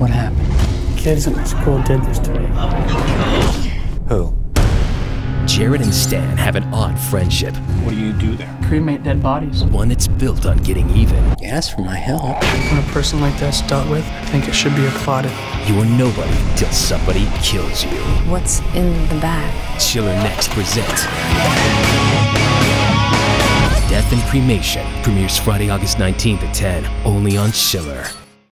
What happened? Kids at my school did this to me. Who? Jarod and Stan have an odd friendship, What do you do there? Cremate dead bodies. one that's built on getting even. Ask for my help. When a person like that's dealt with, I think it should be applauded. You are nobody till somebody kills you. What's in the bag? Chiller Next presents Death and Cremation premieres Friday, August 19th at 10, only on Chiller.